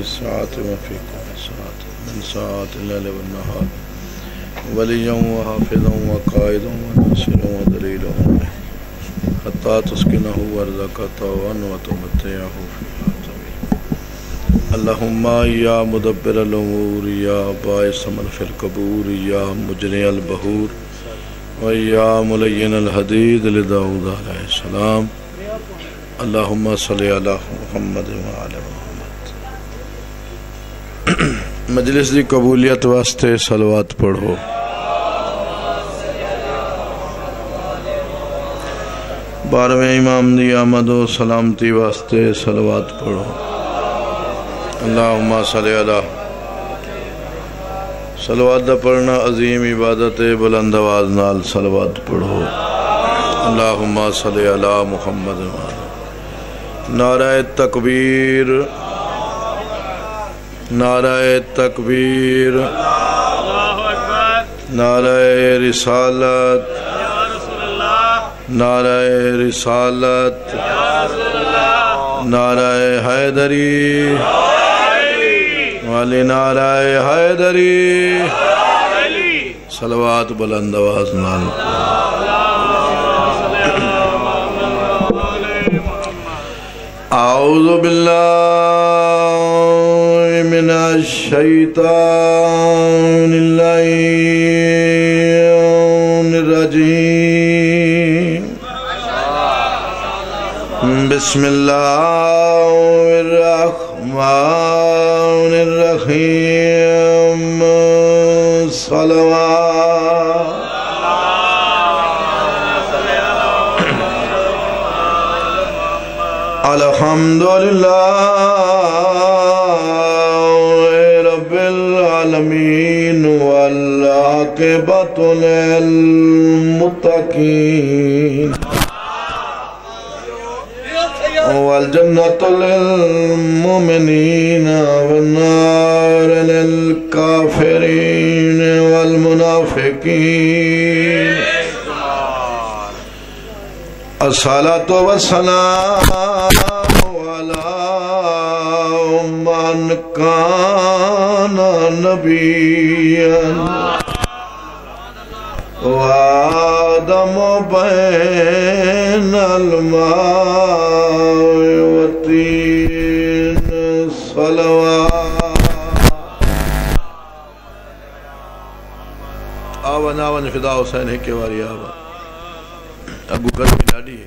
الساعة وفي كل من ساعة الليل والنهار. وليا وحافظا وقائدا وناصرا ودليلا حتى تسكنه ورزق طوعا وتمتعه فيها طويلا اللهم يا مدبر الأمور، يا باعث من في القبور، يا مجري البهور، ويا ملين الحديد لداود عليه السلام. اللهم صل على محمد وعلى محمد مجلس دی قبولیت واسطے سلوات پڑھو۔ بارہویں امام دی آمد و سلامتی واسطے سلوات پڑھو۔ اللہم صلی اللہ سلوات دا پڑھنا عظیم عبادت بلند آواز نال سلوات پڑھو۔ اللہم صلی اللہ محمد نعرہ تکبیر۔ نعرہ تکبیر۔ نعرہ رسالت۔ نعرہ رسالت۔ نعرہ حیدری۔ والی نعرہ حیدری۔ صلوات بلند آواز نال۔ أعوذ بالله من الشيطان اللعين الرجيم. بسم الله الرحمن الرحيم. صلوات الحمد لله رب العالمين والعاقبة للمتقين والجنة للمؤمنين والنار للكافرين والمنافقين الصلاة والسلام على من كان نبيا. وآدم بين الماء والطين صلوات آون آون فدا حسین ہے کہ واری آون. ابو گرمی ڈاڑی ہے۔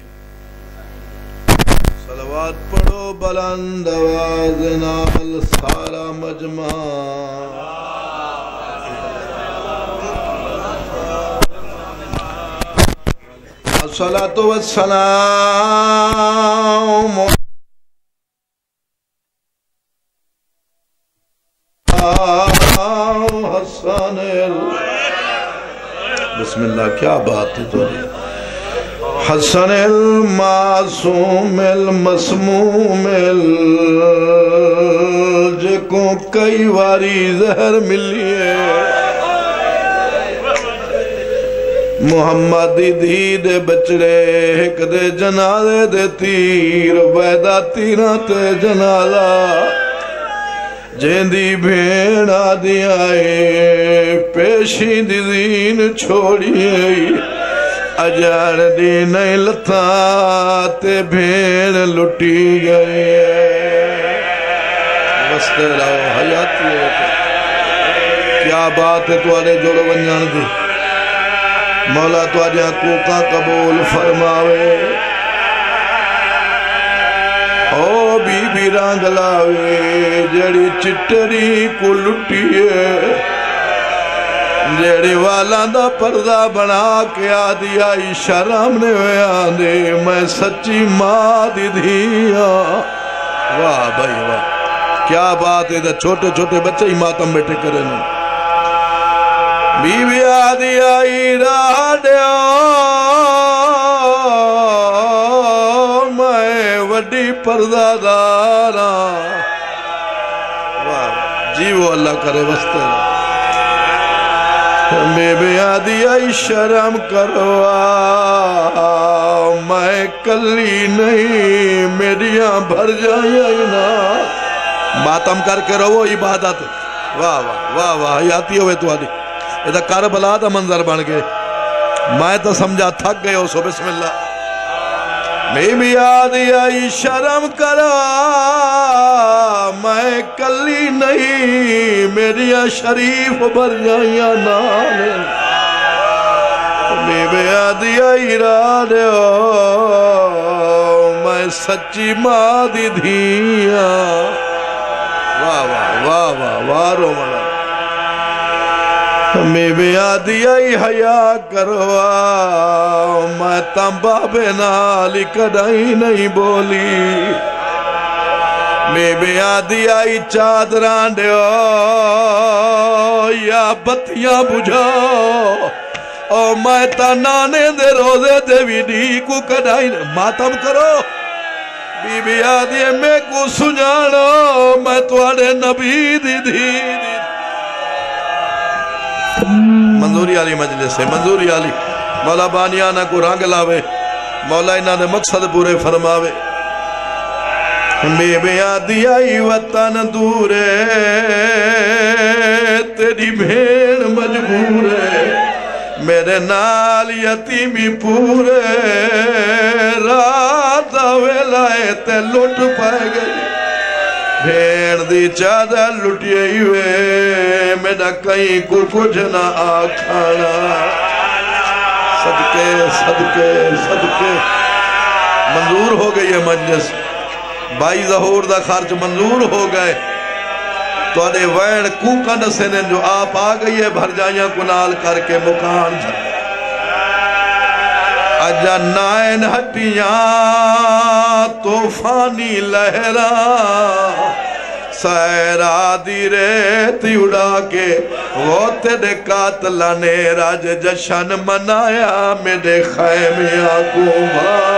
صلوات پڑھو بلند آواز نال سارا مجمع۔ الصلاة والسلام۔ حسن۔ بسم اللہ کیا بات ہے تو؟ حسن المعصوم المسموم جکو کئی واری زہر ملیے محمد دی دے بچڑے، ایک دے جنازے دے تیر بیدہ تیرہ تے جنازہ۔ جیندی بھیڑا دی آئے پیشی دی دین چھوڑی ہے۔ اجار دی نہیں لتا تے بھیڑ لٹی گئی بستے رہو حیاتی ہے کیا بات ہے تو آرے جوڑو بنجان دی مولا تو آجا کوکا قبول فرماوے او بی بی رانگ لاوے جڑی چٹری کو لٹیے جیڑے والا دا پردہ بنا کے آدھی آئی شرم نے ہوئے آدھے میں سچی ماں دی دھیا واہ بھائی واہ کیا بات ہے دا چھوٹے چھوٹے بچے ہی ماتم بیٹھے کرے نہیں بی بی آدھی آئی راڈیا میں وڈی پردہ دارا واہ جی وہ اللہ کرے وستے بی بی آدھی شرم کروا، میں کلی نہیں میریاں بھر جائیں نا۔ ماتم کر کے رہو، عبادت۔ واہ واہ واہ واہ آتی ہوئے تو آدھی یہ تو کربلا دا منظر بن گئے۔ میں تو سمجھا تھک گئے ہو، سو بسم اللہ۔ میں بھی آدھی آئی شرم کرا، میں کلی نہیں، میری شریف بر جائیاں نالے میں بھی آدھی آئی راڑے میں سچی ماں دی دھیاں۔ واہ واہ واہ واہ واہ رو منا میں بھی آدھی آئی کروا، میں تنبا بے نالی کڑائی نہیں بولی۔ میں بھی آدھی آئی چادران دیو یا بتیاں بجھاؤ او میں تا نانے دے روزے دے ویڈی کو کڑائی ماتم کرو۔ بی بی آدھی میں کو سنجانو میں توڑے نبی دی دی دی منظوری آلی مجلس ہے، منظوری آلی مولا بانیانا کو رنگ لاوے، مولا انہاں دے مقصد پورے فرماوے۔ میں بیاں دیائی وطن دورے، تیری بھین مجبورے میرے نال یتیمی پورے۔ رات ویلائے تے لٹ پائے گئی بھین دی چادر لٹیئی ہوئے میرا کہیں کو کچھ نہ آکھانا صدقے صدقے صدقے منظور ہو گئی ہے مجلس بائی ظہور دا خرچ منظور ہو گئے تو اڈے وین کوکن سنن جو آپ آ گئی ہے بھر جائیاں کنال کر کے مکان چھا اجا نائن ہٹیاں توفانی لہرا سیرا دی ریتی اڑا کے وہ تیرے قاتلہ نے راج جشن منایا میرے خیمیاں کو ماں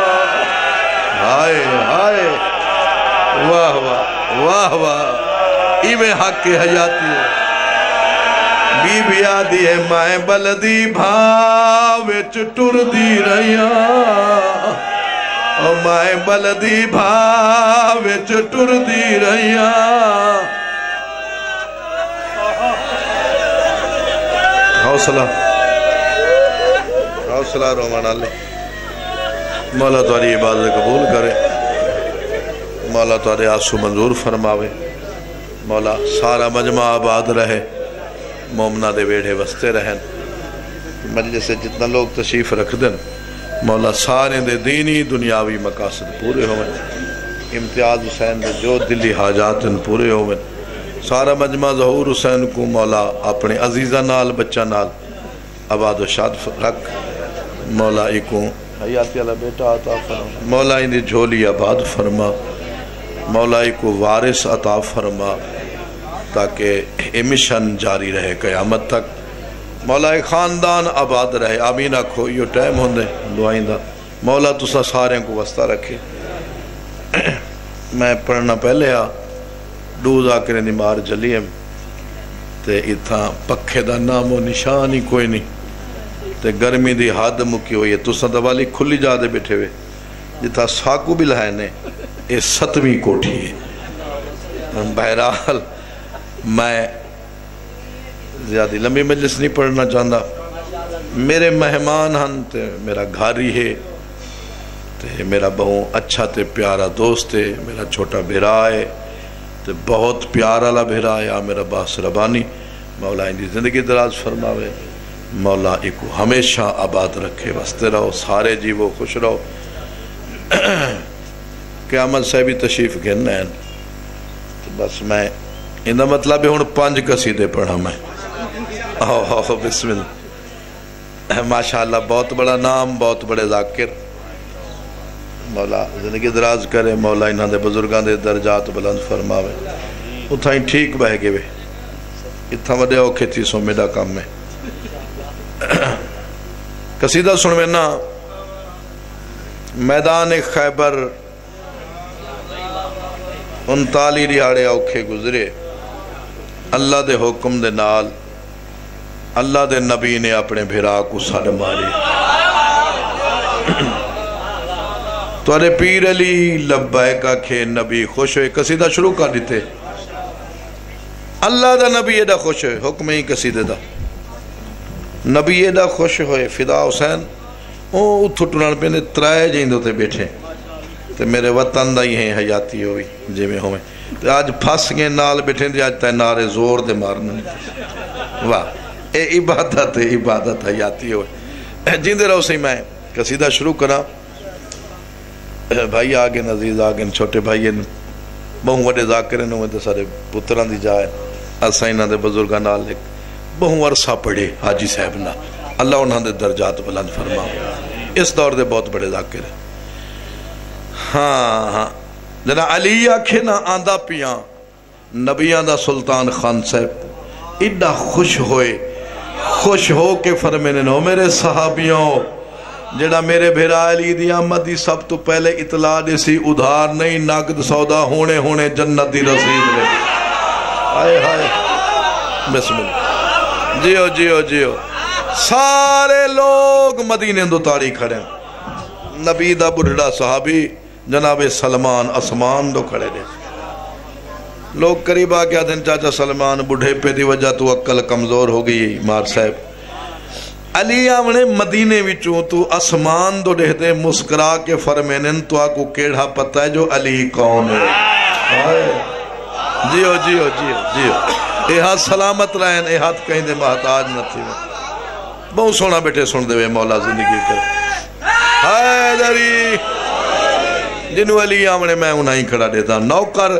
ہائے ہائے۔ واہ واہ واہ واہ۔ ایویں حق کے حیاتی ہے۔ بی بی آدھی بلدی بھاوے چٹر دی رہیاں او بلدی بھاوے چٹر دی رہیاں حوصلہ حوصلہ رومان اللہ مولا تاری عبادت قبول کرے مولا تاری آسو منظور فرماوے مولا سارا مجمع آباد رہے مومنہ دے ویڑے وستے رہن۔ مجلس سے جتنا لوگ تشریف رکھ دن مولا سارے دے دینی دنیاوی مقاصد پورے ہوئے امتیاز حسین دے جو دلی حاجات ان پورے ہوئے سارا مجمع ظہور حسین کو مولا اپنے عزیزہ نال بچہ نال آباد و شاد رکھ۔ مولا ایکوں حیاتی اللہ بیٹا عطا فرما۔ مولا اندھی جھولی آباد فرما۔ مولا ایکو وارث عطا فرما۔ تاکہ یہ مشن جاری رہے قیامت تک۔ مولا خاندان آباد رہے۔ آمین آکھو یہ ٹائم ہوندے دعائیں دا مولا تسا سارے کو وسطہ رکھے۔ میں پڑھنا پہلے آ ڈوز آکر نمار جلیم۔ تے اتھا پکھے دا نام و نشان ہی کوئی نہیں تے گرمی دی حد مکی ہوئی ہے۔ تسا دوالی کھلی جا دے بیٹھے ہوئے۔ جتا ساکو بھی لہنے یہ ستویں کوٹھی ہے۔ بہرحال میں زیادہ لمبی مجلس نہیں پڑھنا چاہتا۔ میرے مہمان ہن تے میرا گھاری ہے۔ تے میرا بہو اچھا تے پیارا دوست ہے، میرا چھوٹا بھیرا ہے۔ تے بہت پیارا لا بھیرا ہے میرا باس ربانی۔ مولا اندی زندگی دراز فرماوے۔ مولا ایکو ہمیشہ آباد رکھے وستے رہو، سارے جیوو خوش رہو۔ قیامت سے بھی تشریف گھننا ہے تو بس میں اندھا مطلب ہون پانچ قصیدے پڑھا میں۔ اوہ بسم اللہ۔ ماشاءاللہ، بہت بڑا نام، بہت بڑے ذاکر۔ مولا زندگی دراز کرے، مولا انہاں دے بزرگاں دے درجات بلند فرماوے۔ اتھا ہی ٹھیک بہ گئے وے۔ اتھا وڈے اوکھے تھی سو میڈا کام میں۔ قصیدہ سن میں نا، میدان خیبر انتالی ریاڑے اوکھے گزرے۔ اللہ دے حکم دے نال اللہ دے نبی نے اپنے بھیرا کو سڑ مارے۔ تو ارے پیر علی لبائے کا کھے نبی خوش ہوئے قصیدہ شروع کر دیتے۔ اللہ دا نبی ایڈا خوش ہوئے، حکم ہی قصیدے دا۔ نبی ایڈا خوش ہوئے، فدا حسین، او اتھو ٹران پہ نے ترائے جائیں تے بیٹھے۔ تے میرے وطن دا ہی ہیں، حیاتی ہوئی جی میں ہوئے تے آج پھاس گئے نال بیٹھے تے جی، آج تے نارے زور دے مارنے واہ، اے عبادت ہے عبادت حیاتی ہوئے۔ جن دے رہو سی میں قصیدہ شروع کرا بھائی، آگے نزیز آگے چھوٹے بھائی بہوں وڈے ذاکرے نوے تے سارے پتران دی جائے۔ اسائنہ دے بزرگاں نال ایک بہوں عرصہ پڑھے حاجی صاحب نا اللہ انہاں دے درجات بلند فرما اس دور دے بہت بڑے ذاکر ہیں ہاں ہاں۔ جنا علی آکھے نا آندہ پیاں۔ نبیان دا سلطان خان صاحب، ایڈا خوش ہوئے۔ خوش ہو کے فرمینے نو میرے صحابیوں، جڑا میرے بھیرا علی دی آمد دی سب تو پہلے اطلاع دی سی، ادھار نہیں، نقد سودا ہونے ہونے جنت دی رسید لے آئے آئے۔ بسم اللہ۔ جیو جیو جیو۔ سارے لوگ مدینے دو تاری کھڑے نبی دا بڑھڑا صحابی جناب سلمان اسمان دو کھڑے دے لوگ قریب آگیا دن چاچا سلمان بڑھے پہ دی وجہ تو اکل کمزور ہو گئی، مار صاحب۔ علی آمنے مدینے وچوں تو اسمان دو دہتے مسکرا کے فرمینن تو آکو کیڑا پتہ ہے جو علی کون ہے۔ جیو جیو جیو جیو۔ اے ہاتھ سلامت رہن، اے ہاتھ کہیں دے محتاج نہ تھی۔ بہت سونا بیٹھے سن دے مولا زندگی کر حیدری جنو علی آمنے میں انہاں ہی کھڑا دیتا۔ نوکر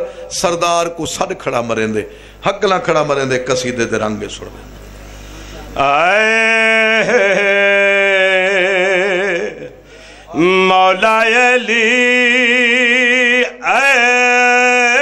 سردار کو سڑ کھڑا مرین دے حق نہ کھڑا مرین دے قصیدے دے رنگے سڑ دے آئے مولا علی اے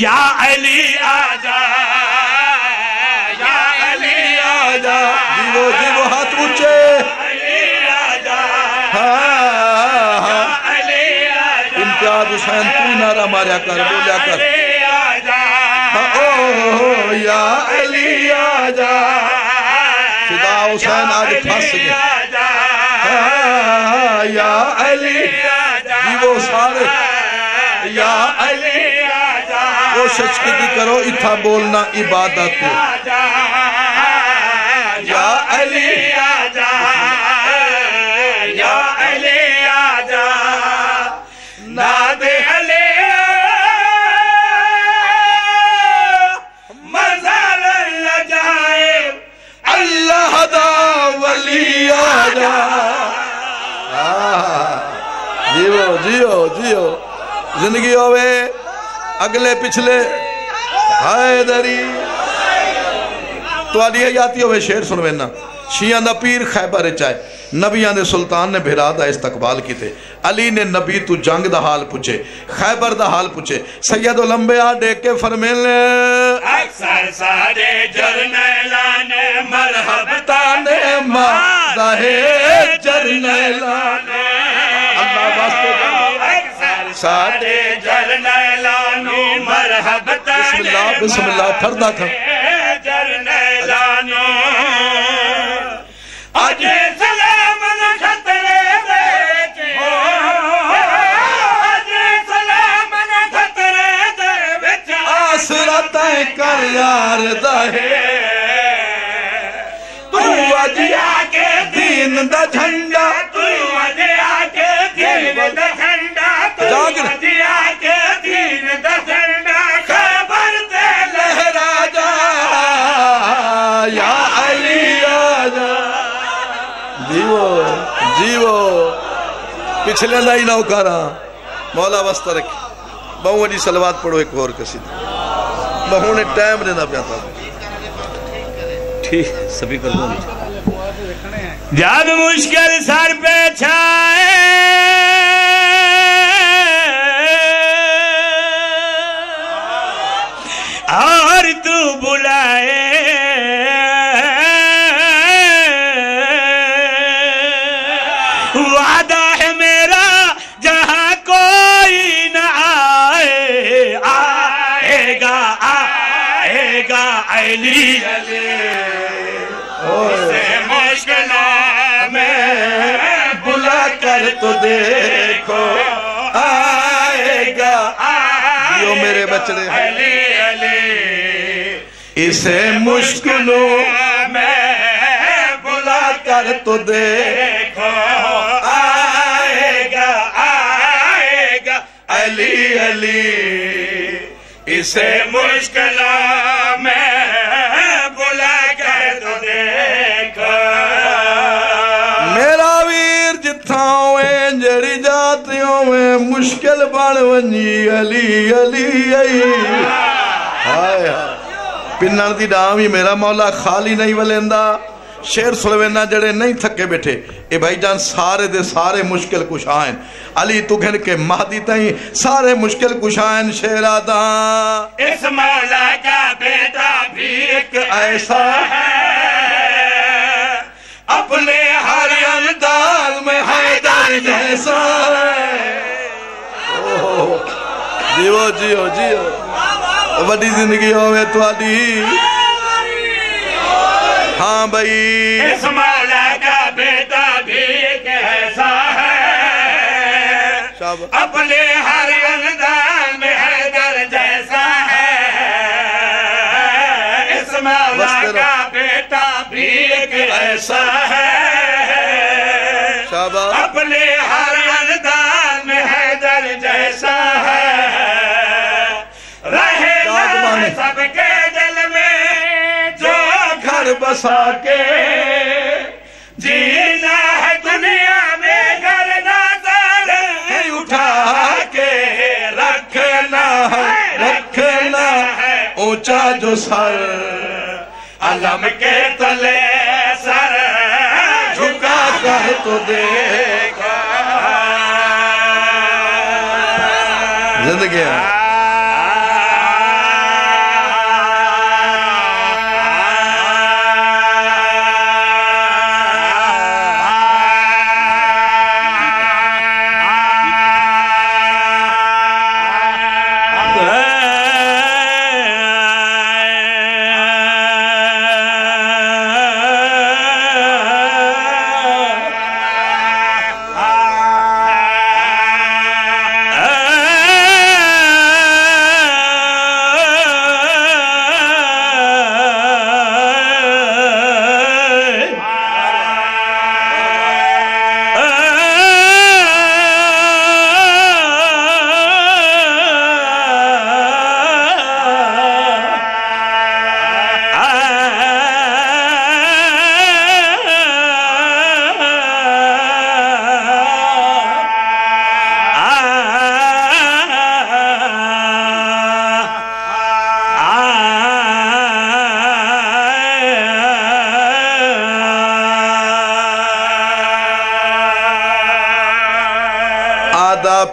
یا علی آجا یا علی آجا۔ جیو جیو ہاتھ اونچے۔ علی آجا ہاں ہاں۔ امتیاز حسین تو نعرہ ماریا کر بولیا کر۔ ہاں، او یا علی آجا۔ فدا حسین آج پھنس گئے۔ ہاں، یا علی۔ جیو سارے۔ یا علی کوشش کی بھی کرو اتھا بولنا عبادت ہے۔ یا علی۔ آجا یا علی آجا۔ ناد علی۔ مزار اللہ دا ولی آجا۔ جیو جیو جیو۔ زندگی ہوئے اگلے پچھلے حیدری تو آدھی حیاتی ہوئے شیر سنوینا شیعہ دا پیر خیبر چاہے نبیان دے سلطان نے بھیرا دا استقبال کی تھے علی نے نبی تو جنگ دا حال پوچھے خیبر دا حال پوچھے۔ سید و لمبے آ ڈیک کے فرمین لے اکثر سارے جرنیلان مرحب تانے مادہ جرنیلان اللہ واسطے۔ اکثر سارے جرنیلانو مرحب بسم اللہ بسم اللہ پھردہ کھا جرنیلانو اج سلام نہ خطرے دے کے اج پچھلے دا ہی نوکارا مولا وسط رکھ بہو وڈی سلوات پڑھو ایک اور کسی بہو نے ٹائم دینا پیا ٹھیک، سبھی کر دو۔ جب مشکل سر پہ چھائے، اور تو بلائے۔ وعدہ علی۔ سے مشکلوں میں بلا کر تو دیکھو۔ آئے گا یہ میرے بچڑے۔ علی علی۔ اسے مشکلوں میں بلا کر تو دیکھو۔ آئے گا آئے گا علی علی۔ اسے مشکلوں میں بلا کر تو دیکھو میرا ویر جتھاں ہوئے، جڑی جاتیوں میں مشکل بڑھ ونجی، علی علی علی۔ ہائے ہائے۔ پنن دی ڈاں بھی میرا مولا خالی نہیں ولیندہ شیر سلوینا جڑے نہیں تھکے بیٹھے اے بھائی جان سارے دے سارے مشکل کش آئیں علی تو گھن کے مہدی تائیں سارے مشکل کش آئیں شیرہ داں اس مولا کا بیٹا بھی ایک ایسا ہے۔ اپنے ہر انداز میں حیدر جیسا جیو جیو جیو۔ وڈی زندگی ہوئے تو آڈی ہاں بھائی۔ اس مولا کا بیٹا بھی ایک ایسا ہے اپنے ہر انداز میں حیدر جیسا ہے۔ اس مولا۔ کا بیٹا بھی ایک ایسا ہے اپنے ہر انداز میں حیدر جیسا ہے۔ رہے۔ سب کے بسا کے جینا ہے دنیا میں گھر نظر۔ اٹھا کے رکھنا ہے رکھنا ہے اونچا جو سر۔ علم کے تلے سر۔ جھکا کر تو دیکھا۔ زندگی ہے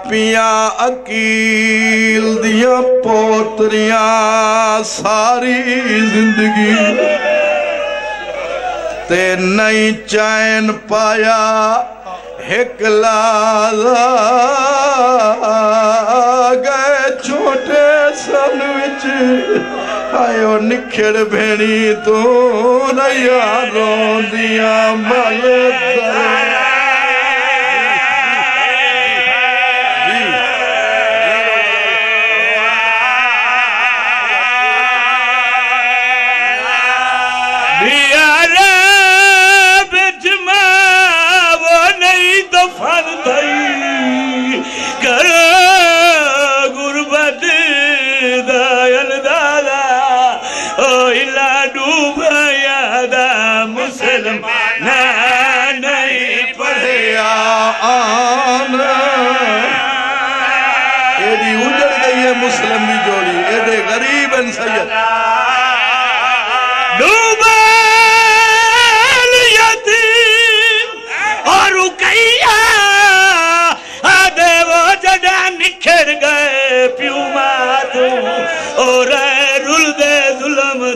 آدھا پیاں اکیل دیاں پوتریاں ساری زندگی تے نہیں چین پایا ایک لازا گئے چھوٹے سن وچ آئیو نکھڑ بھینی تو نیا روندیاں مل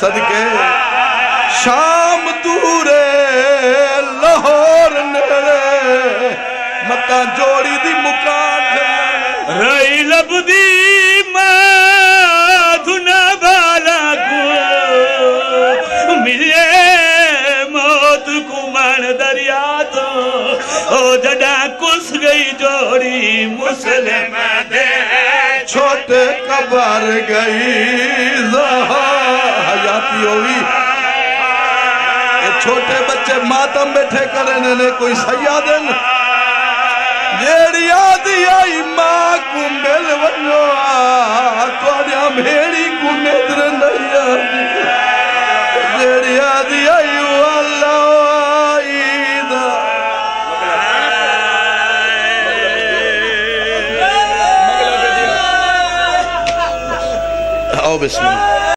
صدقے مکان گادی دی بھیڑ آئیو سی صدقے شام دورے لاہور نیڑے مکہ جوڑی دی مکان نیڑے رئی لب دی مادھنا چھوٹے بچے ماتم بیٹھے کرنے نے کوئی سیادن جیڑی آدھی آئی ماں کو مل ونو آ تو بھیڑی کو ندر نہیں آدھی۔ جیڑی آدھی آئی واللہ آئی دا۔ آؤ بسم اللہ۔